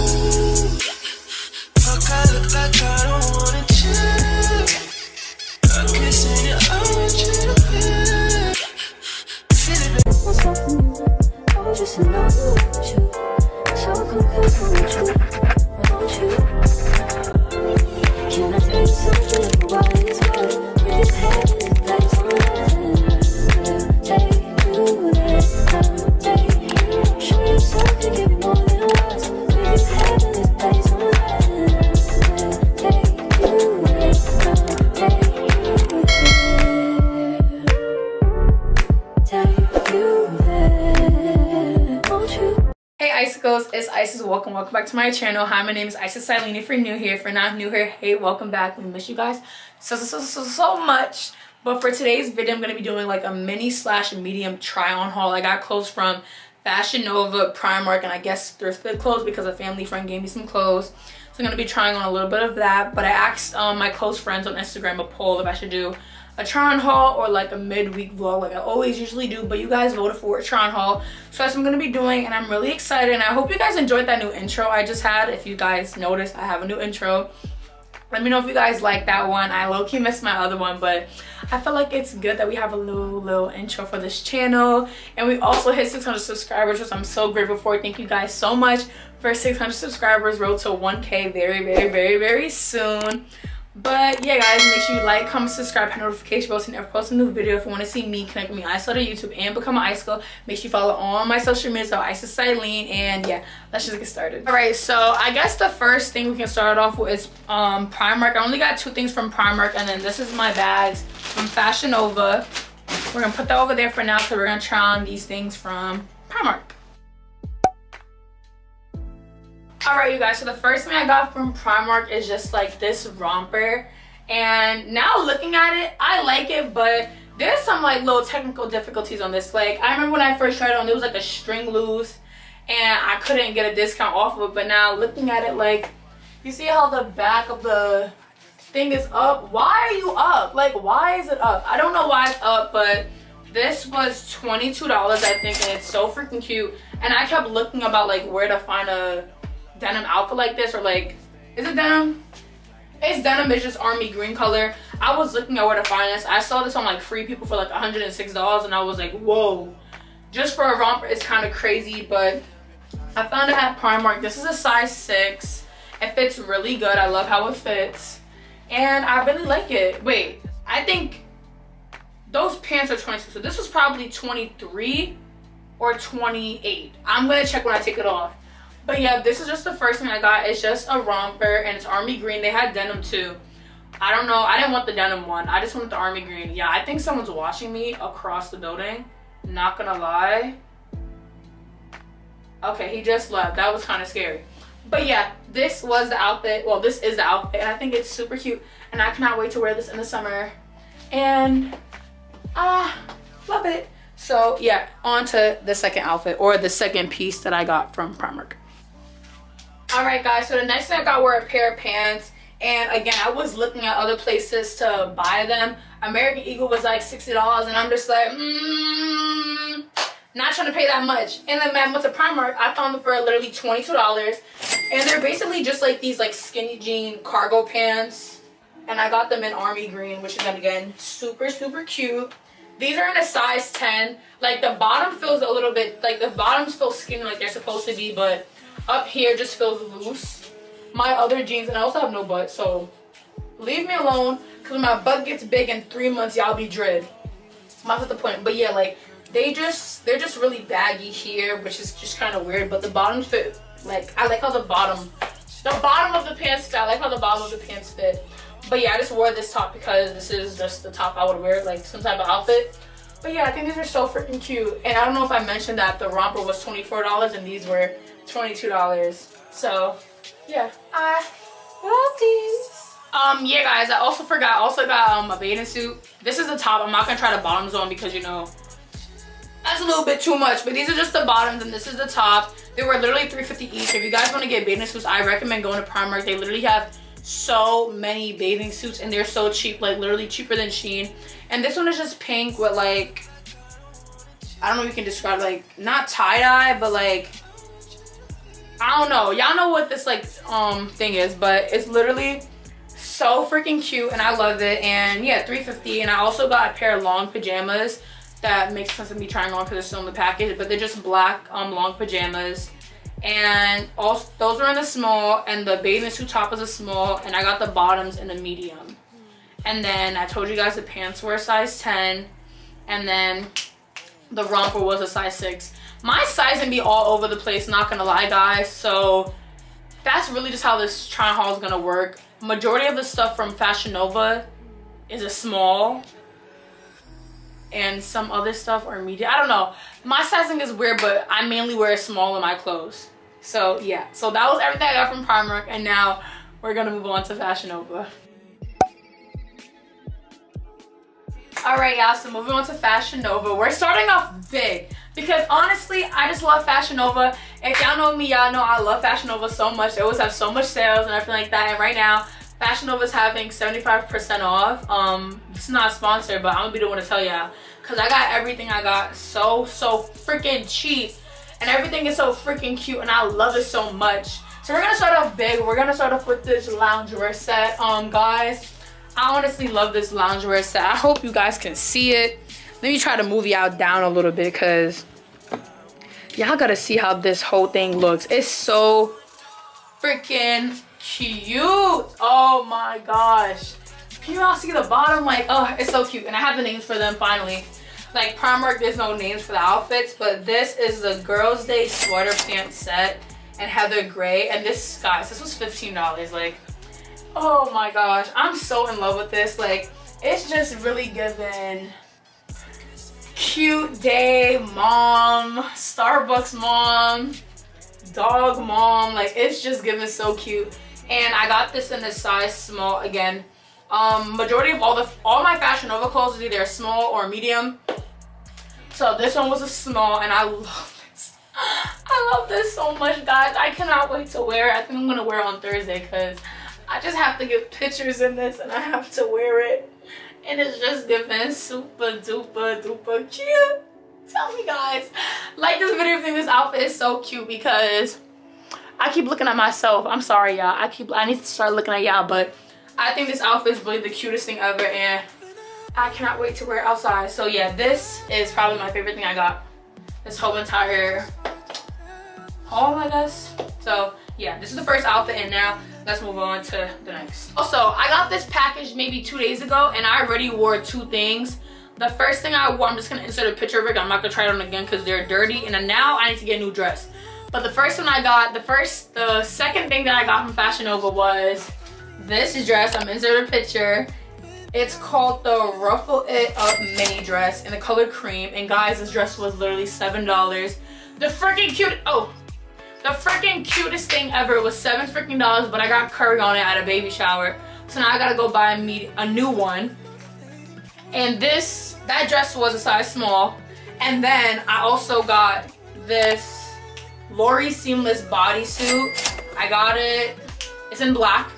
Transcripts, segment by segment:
Fuck, It's Isis. Welcome, welcome back to my channel. Hi, my name is Isis Syleen. If you're new here, if you're not new here, hey, welcome back. We miss you guys so so so so so much. But for today's video, I'm gonna be doing like a mini slash medium try on haul. I got clothes from Fashion Nova, Primark, and I guess thrifted clothes because a family friend gave me some clothes. So I'm gonna be trying on a little bit of that. But I asked um, my close friends on Instagram a poll if I should do a try on haul or like a midweek vlog like I always usually do but you guys voted for a Tron haul. So that's what I'm gonna be doing and I'm really excited and I hope you guys enjoyed that new intro I just had. If you guys noticed I have a new intro. Let me know if you guys like that one. I low-key missed my other one but I feel like it's good that we have a little little intro for this channel. And we also hit 600 subscribers which I'm so grateful for. Thank you guys so much for 600 subscribers. Road to 1k very very very very soon but yeah guys make sure you like comment subscribe hit notification bell so you never post a new video. If you want to see me connect with me ice to youtube and become an icicle make sure you follow all my social media so isis Syleen and yeah let's just get started. All right so i guess the first thing we can start off with is um primark. I only got two things from primark and then this is my bags from fashion nova. We're gonna put that over there for now so we're gonna try on these things from primark all right you guys so the first thing i got from primark is just like this romper. And now looking at it i like it but there's some like little technical difficulties on this. Like i remember when i first tried it on there was like a string loose and i couldn't get a discount off of it. But now looking at it like you see how the back of the thing is up? Why are you up? Like why is it up? I don't know why it's up but this was $22 i think and it's so freaking cute. And i kept looking about like where to find a denim outfit like this or like is it denim? It's denim it's just army green color. I was looking at where to find this. I saw this on like free people for like 106 dollars and i was like whoa. Just for a romper it's kind of crazy but i found it at primark. This is a size six. It fits really good. I love how it fits. And i really like it. Wait i think those pants are 22 so this was probably 23 or 28 i'm gonna check when i take it off but yeah, this is just the first thing I got. It's just a romper and it's army green. They had denim too. I don't know. I didn't want the denim one. I just wanted the army green. Yeah, I think someone's watching me across the building. Not gonna lie. Okay, he just left. That was kind of scary. But yeah, this was the outfit. Well, this is the outfit. And I think it's super cute. And I cannot wait to wear this in the summer. And, ah, love it. So yeah, on to the second outfit or the second piece that I got from Primark. All right, guys, so the next thing I got were a pair of pants. And again, I was looking at other places to buy them. American Eagle was like $60 and I'm just like, mmm, not trying to pay that much. And then man, went to Primark, I found them for literally $22. And they're basically just like these like skinny jean cargo pants. And I got them in army green, which is again, super, super cute. These are in a size 10. Like the bottom feels a little bit, like the bottoms feel skinny like they're supposed to be, but up here just feels loose. My other jeans, and I also have no butt, so leave me alone. Cause when my butt gets big in three months, y'all be dread. That's the point. But yeah, like they just, they're just really baggy here, which is just kind of weird. But the bottoms fit, like I like how the bottom, the bottom of the pants fit. I like how the bottom of the pants fit. But yeah, I just wore this top because this is just the top I would wear, like some type of outfit. But yeah, I think these are so freaking cute. And I don't know if I mentioned that the romper was $24 and these were $22. So yeah, I love these. Um, yeah guys, I also forgot, I also got um, a bathing suit. This is the top, I'm not gonna try the bottoms on because you know, that's a little bit too much. But these are just the bottoms and this is the top. They were literally 350 each. If you guys wanna get bathing suits, I recommend going to Primark. They literally have so many bathing suits and they're so cheap, like literally cheaper than Shein. And this one is just pink with like, I don't know if you can describe like, not tie-dye, but like, I don't know. Y'all know what this like um thing is, but it's literally so freaking cute and I love it. And yeah, 350 And I also got a pair of long pajamas that makes sense of me trying on because they're still in the package, but they're just black um long pajamas. And also those are in a small and the bathing suit top is a small and I got the bottoms in a medium. And then I told you guys the pants were a size 10 and then the romper was a size 6. My sizing be all over the place, not gonna lie guys. So that's really just how this try haul is gonna work. Majority of the stuff from Fashion Nova is a small and some other stuff are medium. I don't know. My sizing is weird, but I mainly wear a small in my clothes. So yeah, so that was everything I got from Primark and now we're gonna move on to Fashion Nova. All right, y'all, so moving on to Fashion Nova. We're starting off big because honestly, I just love Fashion Nova. If y'all know me, y'all know I love Fashion Nova so much. They always have so much sales and everything like that. And right now, Fashion Nova is having 75% off. Um, it's not sponsored, but I'm gonna be the one to tell y'all because I got everything I got so, so freaking cheap. And everything is so freaking cute and I love it so much. So we're gonna start off big. We're gonna start off with this loungewear set. Um, guys, I honestly love this loungewear set. I hope you guys can see it. Let me try to move y'all down a little bit because y'all gotta see how this whole thing looks. It's so freaking cute. Oh my gosh. Can you all see the bottom? Like, oh, it's so cute. And I have the names for them finally. Like Primark, there's no names for the outfits, but this is the Girls' Day sweater pants set and Heather Gray. And this, guys, this was $15. Like, oh my gosh. I'm so in love with this. Like, it's just really given cute day mom, Starbucks mom, dog mom. Like, it's just given so cute. And I got this in a size small again. Um, majority of all the all my Fashion Nova clothes is either small or medium. So this one was a small and I love this. I love this so much, guys. I cannot wait to wear it. I think I'm gonna wear it on Thursday because I just have to get pictures in this and I have to wear it. And it's just giving super duper duper cute. Tell me guys, like this video, think this outfit is so cute because I keep looking at myself. I'm sorry, y'all. I keep I need to start looking at y'all, but I think this outfit is really the cutest thing ever and I cannot wait to wear it outside. So yeah, this is probably my favorite thing I got. This whole entire haul, I guess. So yeah, this is the first outfit and now let's move on to the next. Also, I got this package maybe two days ago and I already wore two things. The first thing I wore, I'm just gonna insert a picture of it. I'm not gonna try it on again because they're dirty. And now I need to get a new dress. But the first one I got, the first, the second thing that I got from Fashion Nova was this dress. I'm insert a picture. It's called the Ruffle It Up mini dress in the color cream. And guys, this dress was literally $7. The freaking cute, oh, the freaking cutest thing ever was seven freaking dollars, but I got curry on it at a baby shower. So now I gotta go buy me a new one. And this, that dress was a size small. And then I also got this Lori Seamless bodysuit. I got it, it's in black.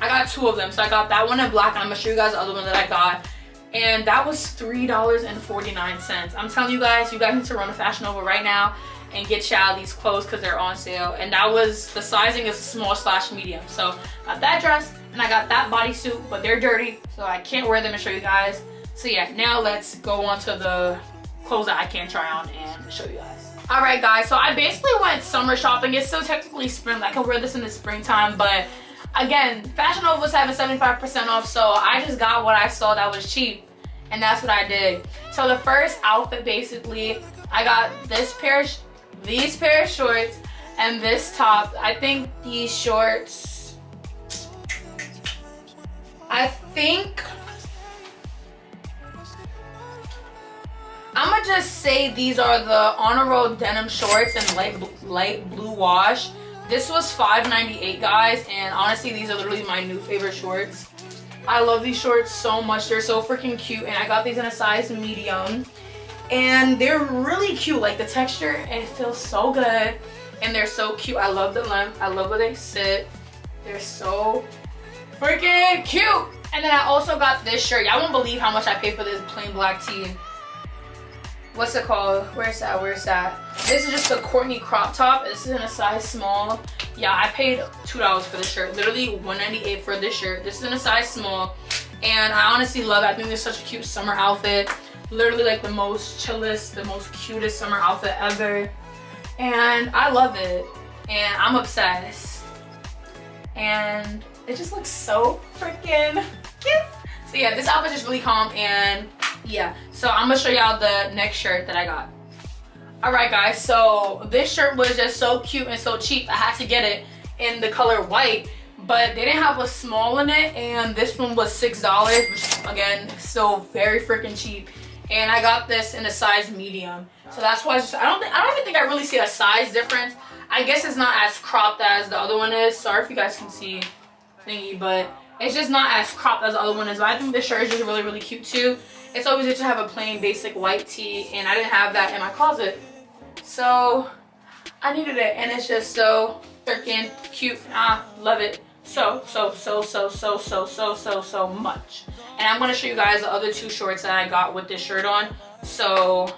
I got two of them. So I got that one in black and I'm gonna show you guys the other one that I got. And that was $3.49. I'm telling you guys, you guys need to run a Fashion Nova right now and get y'all these clothes because they're on sale. And that was, the sizing is small slash medium. So I got that dress and I got that bodysuit, but they're dirty. So I can't wear them and show you guys. So yeah, now let's go on to the clothes that I can try on and show you guys. All right guys, so I basically went summer shopping. It's still technically spring. I can wear this in the springtime, but again, Fashion Nova was having 75% off, so I just got what I saw that was cheap, and that's what I did. So the first outfit, basically, I got this pair, these pair of shorts, and this top. I think these shorts, I think, I'm gonna just say these are the On A Roll denim shorts in light, light blue wash. This was $5.98, guys, and honestly, these are literally my new favorite shorts. I love these shorts so much. They're so freaking cute, and I got these in a size medium. And they're really cute. Like, the texture, it feels so good, and they're so cute. I love the length. I love where they sit. They're so freaking cute. And then I also got this shirt. Y'all won't believe how much I paid for this plain black tee. What's it called? Where's that? Where's that? This is just a Kourtney crop top. This is in a size small. Yeah, I paid $2 for this shirt. Literally 198 for this shirt. This is in a size small. And I honestly love it. I think this is such a cute summer outfit. Literally like the most chillest, the most cutest summer outfit ever. And I love it. And I'm obsessed. And it just looks so freaking cute. So yeah, this outfit is really calm and yeah. So I'm gonna show y'all the next shirt that I got. All right guys, so this shirt was just so cute and so cheap. I had to get it in the color white, but they didn't have a small in it and this one was $6, which again, still very freaking cheap. And I got this in a size medium. So that's why I, just, I don't think, I don't even think I really see a size difference. I guess it's not as cropped as the other one is. Sorry if you guys can see thingy, but it's just not as cropped as the other one is. But I think this shirt is just really, really cute too. It's always good to have a plain basic white tee and I didn't have that in my closet. So I needed it and it's just so freaking cute. I love it so, so, so, so, so, so, so, so, so much. And I'm gonna show you guys the other two shorts that I got with this shirt on. So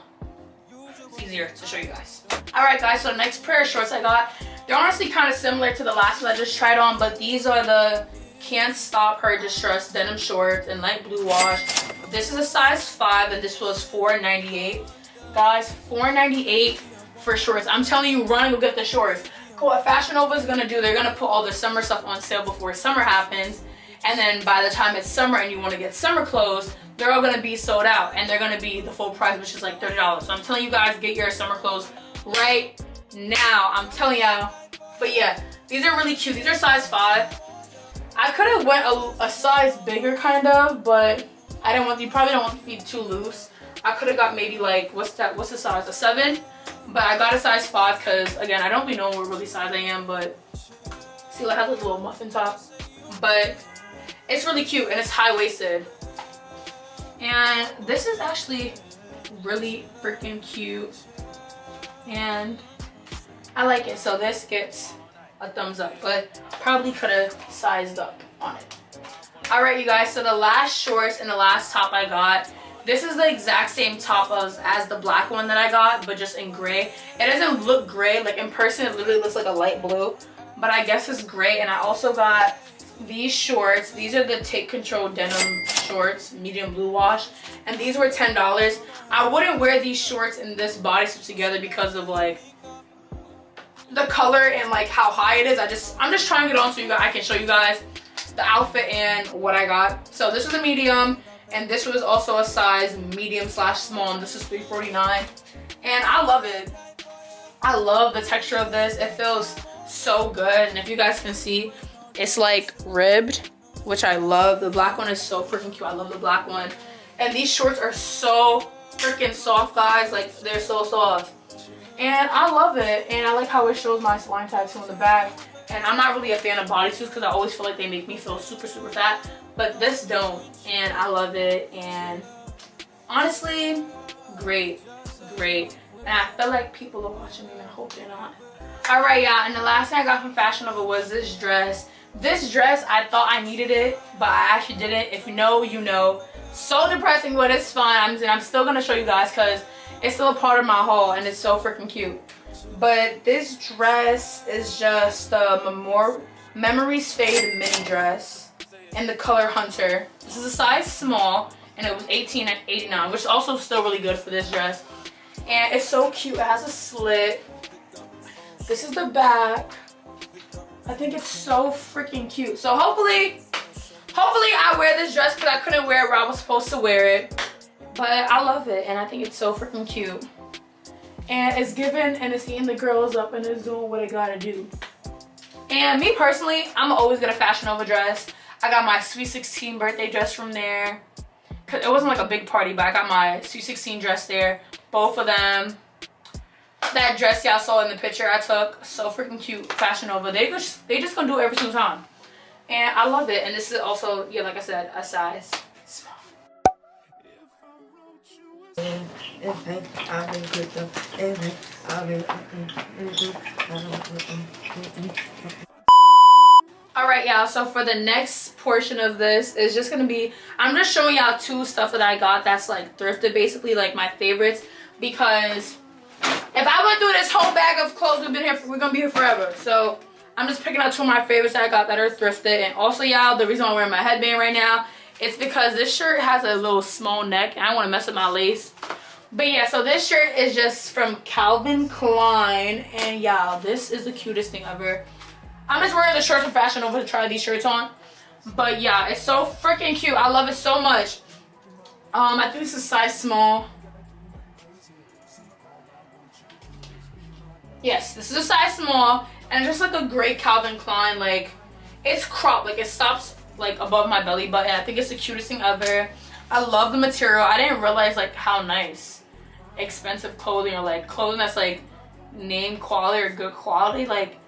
it's easier to show you guys. All right guys, so the next pair of shorts I got, they're honestly kind of similar to the last one I just tried on, but these are the Can't Stop Her Distress denim shorts in light blue wash. This is a size five and this was $4.98. Guys, $4.98 for shorts. I'm telling you, run and go get the shorts. What Fashion Nova is gonna do, they're gonna put all the summer stuff on sale before summer happens. And then by the time it's summer and you wanna get summer clothes, they're all gonna be sold out and they're gonna be the full price, which is like $30. So I'm telling you guys, get your summer clothes right now. I'm telling y'all. But yeah, these are really cute. These are size five. I could have went a, a, size bigger kind of, but I didn't want, you probably don't want to be too loose. I could have got maybe like, what's that, what's the size, a seven? But I got a size five because again, I don't really know what really size I am, but see, I have this little muffin top. But it's really cute and it's high-waisted. And this is actually really freaking cute. And I like it. So this gets a thumbs up, but probably could have sized up on it. All right, you guys, so the last shorts and the last top I got, this is the exact same top as, as the black one that I got, but just in gray. It doesn't look gray, like in person it literally looks like a light blue, but I guess it's gray. And I also got these shorts. These are the Take Control denim shorts, medium blue wash. And these were $10. I wouldn't wear these shorts and this bodysuit together because of like the color and like how high it is. I just, I'm just trying it on so you guys, I can show you guys the outfit and what I got. So this is a medium and this was also a size medium slash small and this is 349 and I love it. I love the texture of this. It feels so good and if you guys can see, it's like ribbed, which I love. The black one is so freaking cute. I love the black one. And these shorts are so freaking soft, guys. Like, they're so soft. And I love it. And I like how it shows my line tattoo on the back. And I'm not really a fan of bodysuits because I always feel like they make me feel super, super fat. But this don't. And I love it. And honestly, great. Great. And I feel like people are watching me and I hope they're not. Alright, y'all. And the last thing I got from Fashion Nova was this dress. This dress, I thought I needed it, but I actually didn't. If you know, you know. So depressing, but it's fine. I'm, I'm still going to show you guys because it's still a part of my haul and it's so freaking cute. But this dress is just the Memor Memories Fade mini dress in the color Hunter. This is a size small and it was 18 and 89, which is also still really good for this dress. And it's so cute. It has a slit. This is the back. I think it's so freaking cute. So hopefully, hopefully I wear this dress because I couldn't wear it where I was supposed to wear it. But I love it and I think it's so freaking cute. And it's giving and it's eating the girls up and it's doing what it gotta do. And me personally, I'm always gonna Fashion Nova dress. I got my Sweet 16 birthday dress from there. Cause it wasn't like a big party, but I got my Sweet 16 dress there. Both of them that dress y'all saw in the picture I took. So freaking cute. Fashion Nova. They just, they just gonna do it every single time. And I love it. And this is also, yeah, like I said, a size small. Alright y'all, so for the next portion of this is just gonna be, I'm just showing y'all two stuff that I got that's like thrifted basically, like my favorites. because if I went through this whole bag of clothes, we've been here. for, we're gonna be here forever. So I'm just picking out two of my favorites that I got that are thrifted. And also, y'all, the reason I'm wearing my headband right now is because this shirt has a little small neck. And I want to mess up my lace. But yeah, so this shirt is just from Calvin Klein. And y'all, this is the cutest thing ever. I'm just wearing the shirts from Fashion Nova to try these shirts on. But yeah, it's so freaking cute. I love it so much. Um, I think this is size small. Yes, this is a size small. And just like a great Calvin Klein. Like, it's cropped. Like, it stops like above my belly button. I think it's the cutest thing ever. I love the material. I didn't realize like how nice expensive clothing or like clothing that's like name quality or good quality. Like,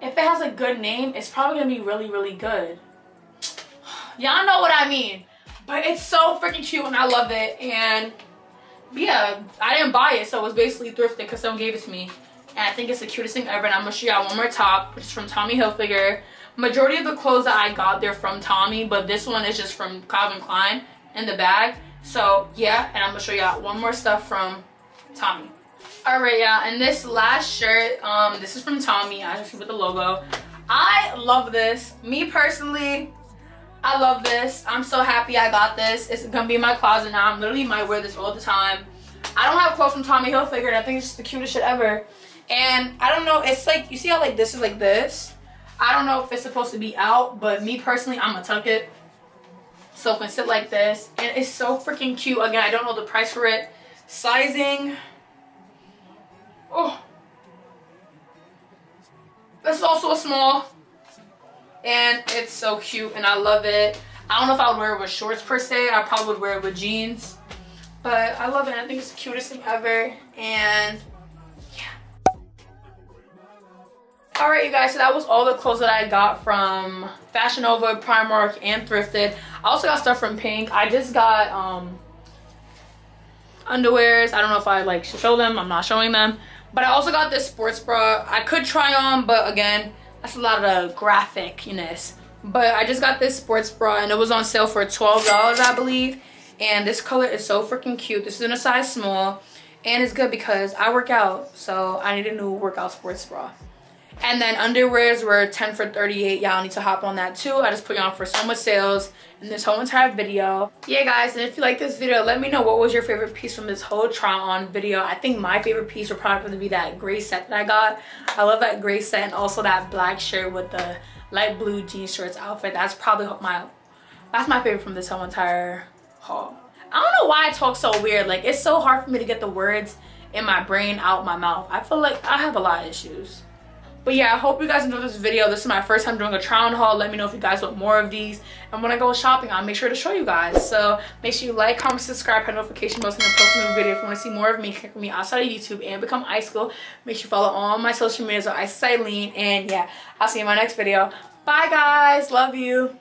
if it has a good name, it's probably gonna be really, really good. Y'all know what I mean. But it's so freaking cute and I love it. And yeah, I didn't buy it, so it was basically thrifted because someone gave it to me. And I think it's the cutest thing ever. And I'm gonna show y'all one more top, which is from Tommy Hilfiger. Majority of the clothes that I got, they're from Tommy, but this one is just from Calvin Klein in the bag. So yeah, and I'm gonna show y'all one more stuff from Tommy. Alright, yeah, and this last shirt, um, this is from Tommy, I just with the logo. I love this. Me personally, I love this. I'm so happy I got this. It's gonna be in my closet now. I'm literally might wear this all the time. I don't have clothes from Tommy Hilfiger and I think it's just the cutest shit ever. And I don't know, it's like, you see how like this is like this? I don't know if it's supposed to be out, but me personally, I'm gonna tuck it. So it can sit like this. And it's so freaking cute. Again, I don't know the price for it. Sizing. Oh. This is also a small. And it's so cute and I love it. I don't know if I would wear it with shorts per se. I probably would wear it with jeans. But I love it. I think it's the cutest thing ever. And all right you guys so that was all the clothes that i got from fashion nova primark and thrifted. I also got stuff from pink. I just got um underwears. I don't know if i like show them. I'm not showing them. But i also got this sports bra. I could try on but again that's a lot of graphicness. But i just got this sports bra and it was on sale for 12 dollars i believe. And this color is so freaking cute. This is in a size small and it's good because i work out so i need a new workout sports bra and then underwears were 10 for 38. Y'all need to hop on that too. I just put on for so much sales in this whole entire video. Yeah, guys, and if you like this video, let me know what was your favorite piece from this whole try on video. I think my favorite piece would probably be that gray set that I got. I love that gray set and also that black shirt with the light blue jean shorts outfit. That's probably my, that's my favorite from this whole entire haul. I don't know why I talk so weird. Like, it's so hard for me to get the words in my brain out my mouth. I feel like I have a lot of issues. But yeah, I hope you guys enjoyed this video. This is my first time doing a try on haul. Let me know if you guys want more of these. And when I go shopping, I'll make sure to show you guys. So make sure you like, comment, subscribe, hit notification bell, and post a new video. If you want to see more of me, click me outside of YouTube and become iSchool. Make sure you follow all my social medias I'm Eileen. And yeah, I'll see you in my next video. Bye guys. Love you.